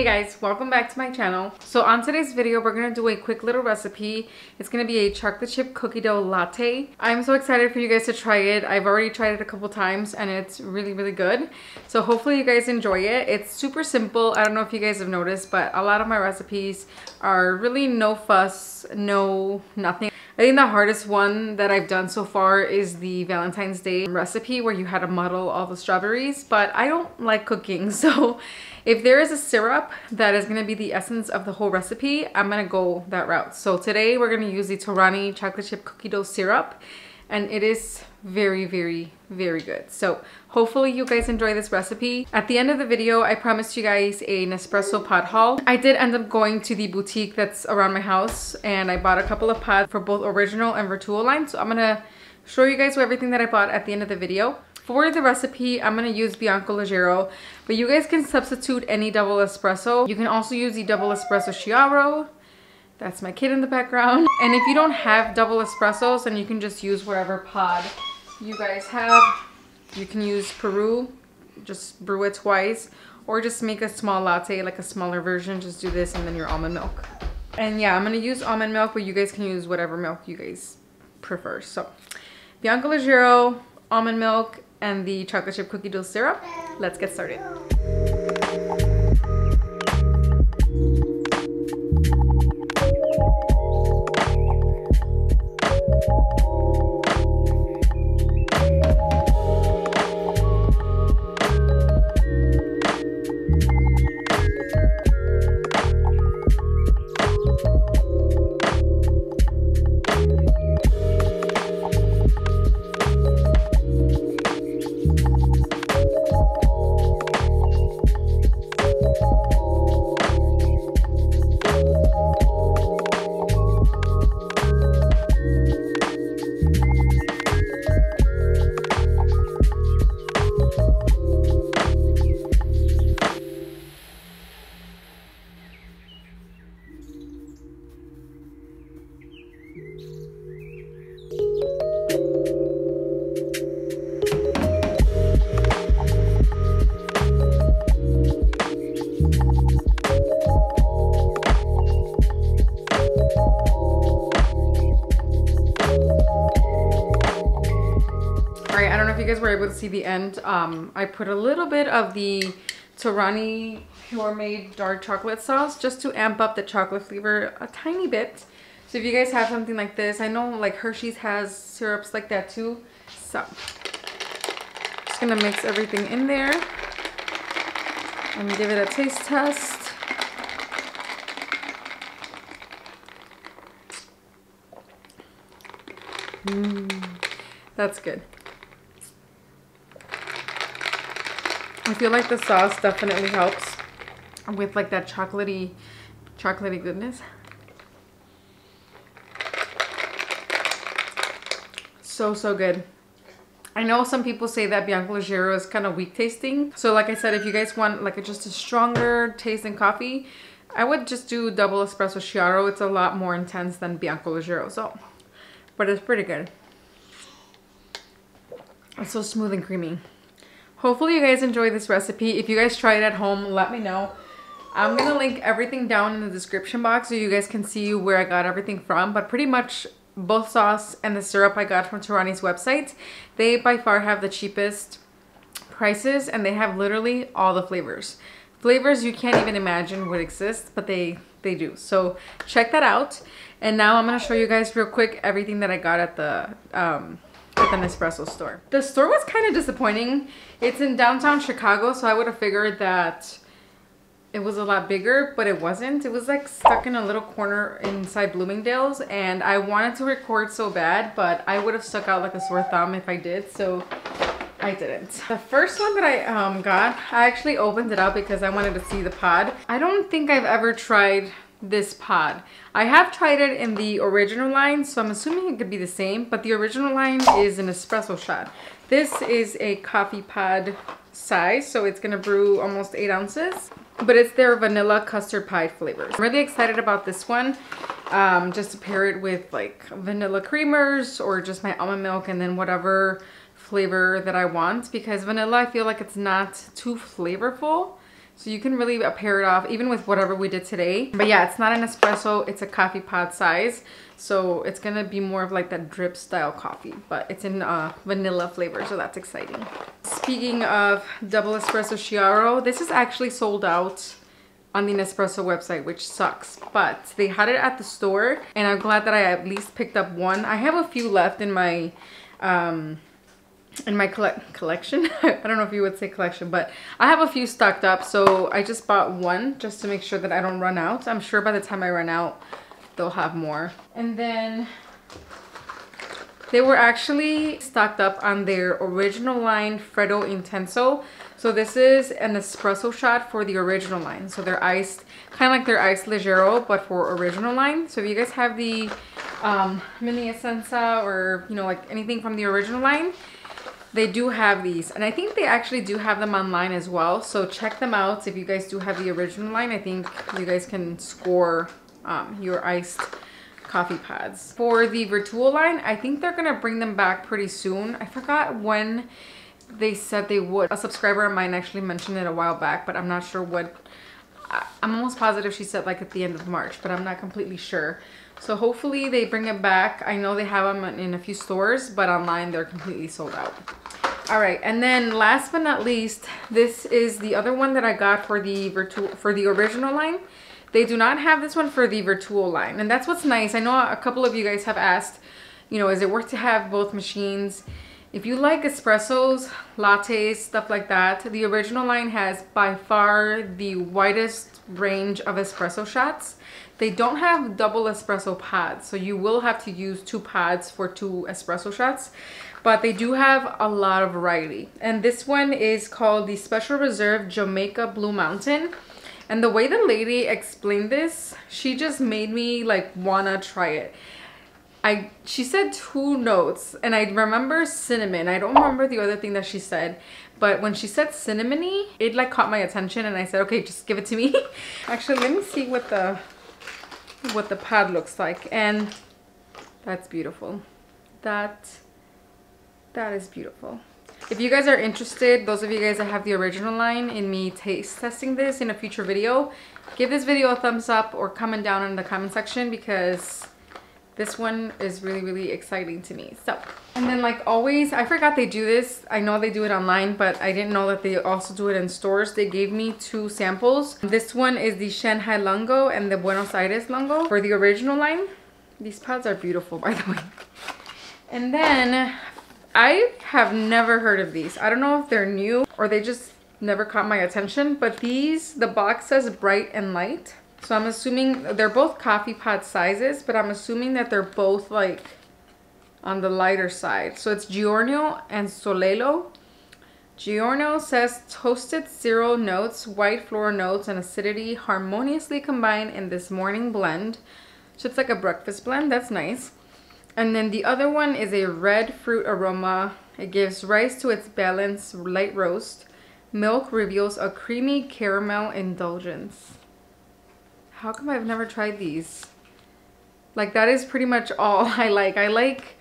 Hey guys, welcome back to my channel. So on today's video, we're gonna do a quick little recipe. It's gonna be a chocolate chip cookie dough latte. I'm so excited for you guys to try it. I've already tried it a couple times and it's really, really good. So hopefully you guys enjoy it. It's super simple. I don't know if you guys have noticed, but a lot of my recipes are really no fuss, no nothing. I think the hardest one that I've done so far is the Valentine's Day recipe where you had to muddle all the strawberries, but I don't like cooking. So if there is a syrup that is gonna be the essence of the whole recipe, I'm gonna go that route. So today we're gonna use the Torani chocolate chip cookie dough syrup and it is very, very, very good. So hopefully you guys enjoy this recipe. At the end of the video, I promised you guys a Nespresso pod haul. I did end up going to the boutique that's around my house and I bought a couple of pods for both original and Vertuo line. So I'm gonna show you guys everything that I bought at the end of the video. For the recipe, I'm going to use Bianco Leggero, but you guys can substitute any double espresso. You can also use the double espresso Chiaro. That's my kid in the background. And if you don't have double espressos, then you can just use whatever pod you guys have. You can use Peru, just brew it twice, or just make a small latte, like a smaller version. Just do this and then your almond milk. And yeah, I'm to use almond milk, but you guys can use whatever milk you guys prefer. So Bianco Leggero, almond milk, and the chocolate chip cookie dough syrup. Let's get started. Guys were able to see the end, um, I put a little bit of the Torani Pure Made Dark Chocolate Sauce just to amp up the chocolate flavor a tiny bit. So if you guys have something like this, I know like Hershey's has syrups like that too. So just gonna mix everything in there and give it a taste test. Mmm, that's good. I feel like the sauce definitely helps with like that chocolatey, chocolatey goodness. So, so good. I know some people say that Bianco Leggero is kind of weak tasting. So like I said, if you guys want like a, just a stronger taste in coffee, I would just do double espresso Chiaro. It's a lot more intense than Bianco Leggero. So, but it's pretty good. It's so smooth and creamy. Hopefully you guys enjoy this recipe. If you guys try it at home, let me know. I'm going to link everything down in the description box so you guys can see where I got everything from. But pretty much both sauce and the syrup I got from Torani's website, they by far have the cheapest prices and they have literally all the flavors. Flavors you can't even imagine would exist, but they, they do. So check that out. And now I'm going to show you guys real quick everything that I got at the... Um, at the Nespresso store. The store was kind of disappointing. It's in downtown Chicago, so I would have figured that it was a lot bigger, but it wasn't. It was like stuck in a little corner inside Bloomingdale's and I wanted to record so bad, but I would have stuck out like a sore thumb if I did, so I didn't. The first one that I um, got, I actually opened it up because I wanted to see the pod. I don't think I've ever tried this pod. I have tried it in the original line, so I'm assuming it could be the same, but the original line is an espresso shot. This is a coffee pod size, so it's gonna brew almost eight ounces, but it's their vanilla custard pie flavors. I'm really excited about this one, um, just to pair it with like vanilla creamers or just my almond milk and then whatever flavor that I want because vanilla I feel like it's not too flavorful So you can really pair it off even with whatever we did today. But yeah, it's not an espresso, it's a coffee pod size. So it's gonna be more of like that drip style coffee, but it's in uh, vanilla flavor, so that's exciting. Speaking of double espresso Chiaro, this is actually sold out on the Nespresso website, which sucks. But they had it at the store, and I'm glad that I at least picked up one. I have a few left in my um, in my collect collection. I don't know if you would say collection, but I have a few stocked up. So I just bought one just to make sure that I don't run out. I'm sure by the time I run out, they'll have more. And then they were actually stocked up on their original line Freddo Intenso. So this is an espresso shot for the original line. So they're iced, kind of like their iced Leggero, but for original line. So if you guys have the um, Mini Essenza or, you know, like anything from the original line, they do have these and I think they actually do have them online as well so check them out. If you guys do have the original line I think you guys can score um, your iced coffee pads for the Vertuo line I think they're gonna bring them back pretty soon. I forgot when they said they would. A subscriber of mine actually mentioned it a while back but I'm not sure what I'm almost positive she said like at the end of March but I'm not completely sure so hopefully they bring it back I know they have them in a few stores but online they're completely sold out all right, and then last but not least, this is the other one that I got for the Vertuo, for the original line. They do not have this one for the Vertuo line, and that's what's nice. I know a couple of you guys have asked, you know, is it worth to have both machines? If you like espressos, lattes, stuff like that, the original line has by far the widest range of espresso shots. They don't have double espresso pods, so you will have to use two pods for two espresso shots but they do have a lot of variety. And this one is called the Special Reserve Jamaica Blue Mountain. And the way the lady explained this, she just made me like wanna try it. I she said two notes and I remember cinnamon. I don't remember the other thing that she said, but when she said cinnamony, it like caught my attention and I said, okay, just give it to me. Actually, let me see what the what the pad looks like. And that's beautiful. That that is beautiful. If you guys are interested, those of you guys that have the original line in me taste testing this in a future video, give this video a thumbs up or comment down in the comment section because this one is really, really exciting to me. So, and then like always, I forgot they do this. I know they do it online, but I didn't know that they also do it in stores. They gave me two samples. This one is the Shanghai Lungo and the Buenos Aires Lungo for the original line. These pads are beautiful, by the way. And then I have never heard of these. I don't know if they're new or they just never caught my attention, but these, the box says bright and light. So I'm assuming they're both coffee pot sizes, but I'm assuming that they're both like on the lighter side. So it's Giornio and Solelio. Giornio says toasted cereal notes, white floral notes, and acidity harmoniously combined in this morning blend. So it's like a breakfast blend. That's nice. And then the other one is a red fruit aroma. It gives rise to its balanced light roast. Milk reveals a creamy caramel indulgence. How come I've never tried these? Like that is pretty much all I like. I like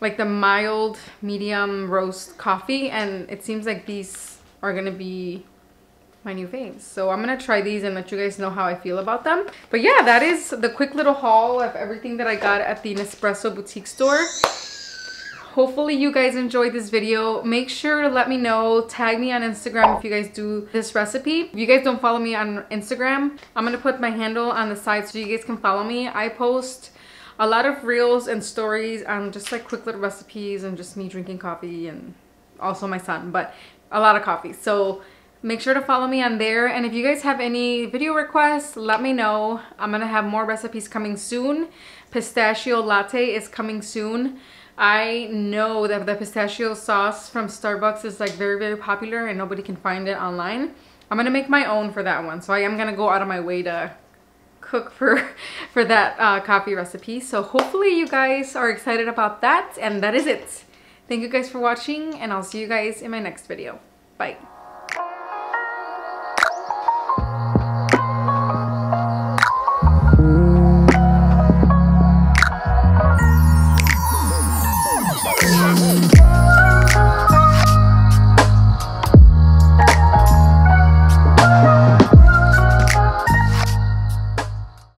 like the mild medium roast coffee and it seems like these are gonna be my new faves. So I'm gonna try these and let you guys know how I feel about them. But yeah, that is the quick little haul of everything that I got at the Nespresso boutique store. Hopefully you guys enjoyed this video. Make sure to let me know, tag me on Instagram if you guys do this recipe. If you guys don't follow me on Instagram, I'm gonna put my handle on the side so you guys can follow me. I post a lot of reels and stories on just like quick little recipes and just me drinking coffee and also my son, but a lot of coffee. So make sure to follow me on there and if you guys have any video requests let me know i'm gonna have more recipes coming soon pistachio latte is coming soon i know that the pistachio sauce from starbucks is like very very popular and nobody can find it online. I'm gonna make my own for that one. So i am gonna go out of my way to cook for for that uh, coffee recipe. So hopefully you guys are excited about that. And that is it. Thank you guys for watching and i'll see you guys in my next video. Bye